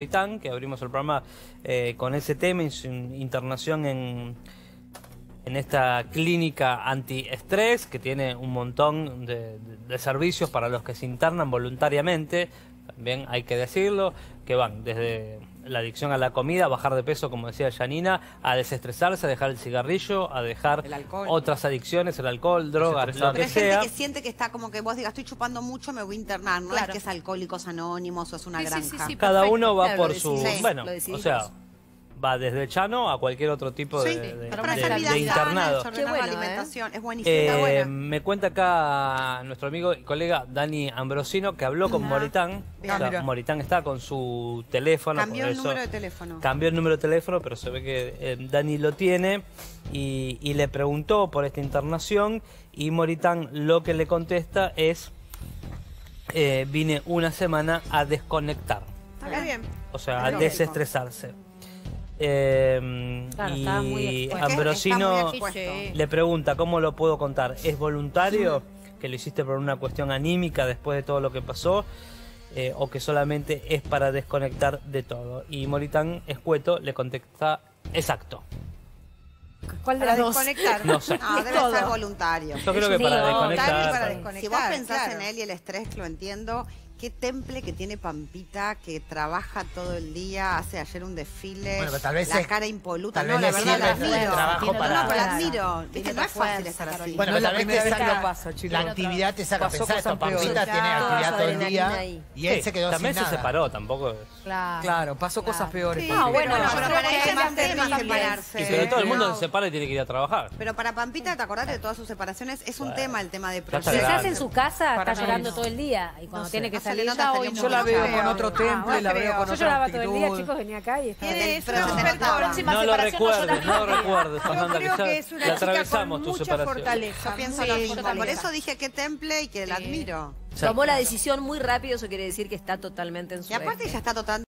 Que abrimos el programa eh, con ese tema internación en, en esta clínica antiestrés que tiene un montón de servicios para los que se internan voluntariamente, también hay que decirlo, que van desde la adicción a la comida, a bajar de peso, como decía Janina, a desestresarse, a dejar el cigarrillo, a dejar El alcohol. otras adicciones, el alcohol, drogas, lo Pero que hay gente sea. que siente que está como que vos digas, estoy chupando mucho, me voy a internar. No Claro. es que es alcohólicos anónimos o es una Sí, granja. sí, sí, Cada uno va Claro, por su... bueno, lo o sea, va desde Chano a cualquier otro tipo de, Sí, de- de- de sana, internado. Qué bueno, la ¿eh? alimentación. Es buenísimo. Eh, me cuenta acá nuestro amigo y colega Dani Ambrosino que habló con. Moritán. O sea, Ah, mira. Moritán está con su teléfono. Cambió el eso- número de teléfono. Cambió el número de teléfono, pero se ve que eh, Dani lo tiene y, y le preguntó por esta internación y Moritán lo que le contesta es eh, vine una semana a desconectar, Está bien. o sea, a desestresarse. Eh, Claro, muy y Ambrosino le pregunta, ¿cómo lo puedo contar? ¿Es voluntario? ¿Que lo hiciste por una cuestión anímica después de todo lo que pasó? Eh, ¿O que solamente es para desconectar de todo? Y Moritán Escueto le contesta, exacto. ¿Cuál de Para las dos? desconectar. No sé. No, debe Todo. ser voluntario. Yo creo que Sí, para desconectar... para Si vos pensás claro. en él y el estrés, lo entiendo. Qué temple que tiene Pampita, que trabaja todo el día, hace ayer un desfile, Bueno, tal vez la es- cara impoluta. tal no, vez la verdad la admiro. trabajo No, para- pero la admiro. Viste, no es fácil estar así. Bueno, No la también te saca-. La actividad te saca a Pasó pensar esto. Pampita tiene actividad todo el día y él Sí, se quedó también sin se nada. separó, tampoco... Claro. Claro, pasó cosas peores. Sí, Pampita. bueno, pero, pero para ella más tema temas separarse. Y pero todo el mundo No. se separa y tiene que ir a trabajar. Pero para Pampita, ¿te acordás de todas sus separaciones? Es un tema el tema de se proyectos. hace en su casa, está llorando no. todo el día. Y cuando No tiene que ya hoy. Yo la veo con otro temple, Ah, la creo. veo con Yo otra lloraba todo el día, chicos, venía acá y estaba... No, lo recuerdes, no lo recuerdes, Yo Fernanda, creo ya que es una chica atravesamos con mucha fortaleza. Yo pienso muy lo mismo. Por eso dije que temple y que la admiro. Tomó la decisión muy rápido, eso quiere decir que está totalmente en su Y aparte ella está totalmente